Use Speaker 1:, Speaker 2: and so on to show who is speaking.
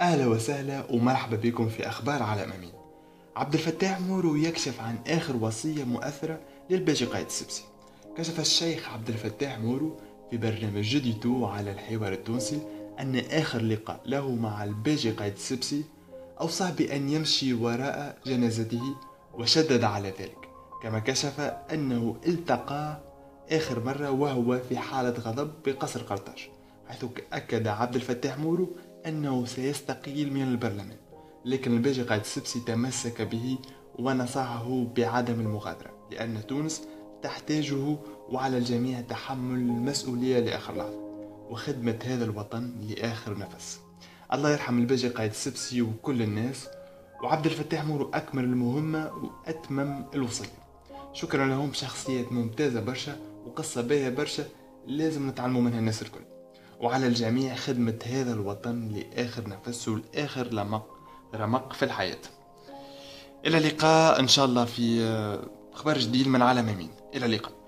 Speaker 1: أهلا وسهلا ومرحبا بكم في أخبار على أمين. عبد الفتاح مورو يكشف عن آخر وصية مؤثرة للباجي قائد السبسي. كشف الشيخ عبد الفتاح مورو في برنامج جيتو على الحوار التونسي أن آخر لقاء له مع الباجي قائد السبسي أوصى بأن يمشي وراء جنازته وشدد على ذلك كما كشف أنه التقى آخر مرة وهو في حالة غضب بقصر قرطاج حيث أكد عبد الفتاح مورو أنه سيستقيل من البرلمان لكن الباجي قائد السبسي تمسك به ونصحه بعدم المغادرة لأن تونس تحتاجه وعلى الجميع تحمل المسؤولية لآخر لحظة وخدمة هذا الوطن لآخر نفس. الله يرحم الباجي قائد السبسي وكل الناس وعبد الفتاح مورو أكمل المهمة وأتمم الوصية. شكرا لهم شخصيات ممتازة برشا وقصة باهية برشا لازم نتعلموا منها الناس الكل. وعلى الجميع خدمة هذا الوطن لآخر نفس ولآخر لمق رمق في الحياة. إلى اللقاء إن شاء الله في أخبار جديد من عالم يمين إلى اللقاء.